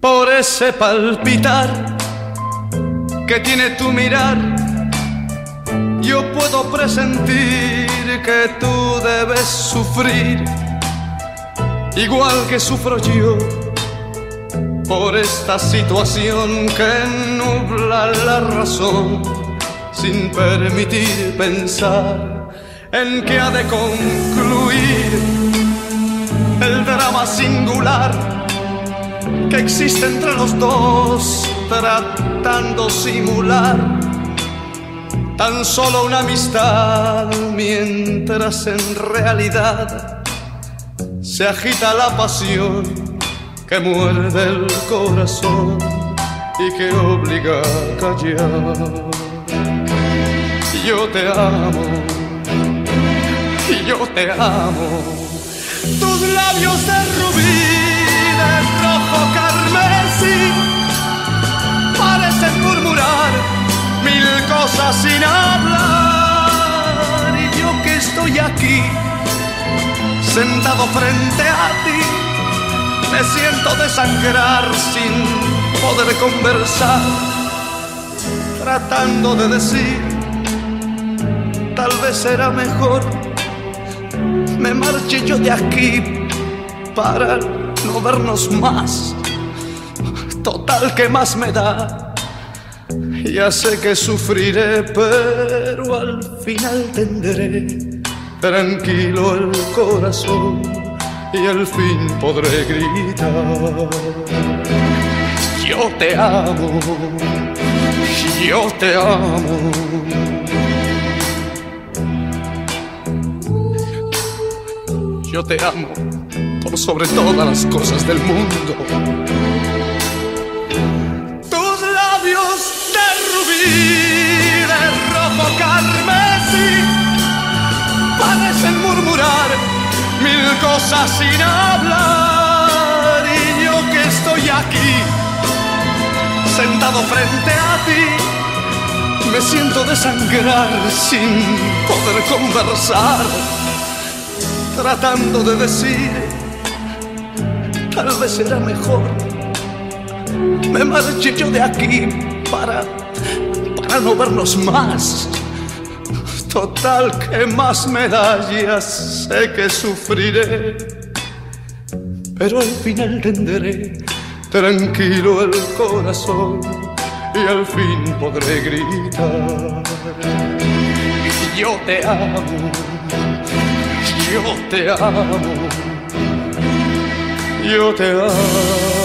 Por ese palpitar que tiene tu mirar, yo puedo presentir que tú debes sufrir, igual que sufro yo, por esta situación que nubla la razón, sin permitir pensar en que ha de concluir el drama singular que existe entre los dos, tratando simular tan solo una amistad, mientras en realidad se agita la pasión que muerde el corazón y que obliga a callar. Yo te amo, yo te amo, tus labios de rubí de rojo carmesí parecen murmurar mil cosas sin hablar y yo que estoy aquí sentado frente a ti me siento desangrar sin poder conversar tratando de decir tal vez será mejor me marche yo de aquí para no vernos más. Total, que más me da? Ya sé que sufriré, pero al final tendré tranquilo el corazón y al fin podré gritar. Yo te amo, yo te amo. Yo te amo por sobre todas las cosas del mundo. Cosas sin hablar. Y yo que estoy aquí, sentado frente a ti, me siento desangrar sin poder conversar tratando de decir, tal vez será mejor, me marche yo de aquí para, para no vernos más. Total, que más me da? Ya sé que sufriré, pero al final tendré tranquilo el corazón y al fin podré gritar. Yo te amo yo te amo, yo te amo.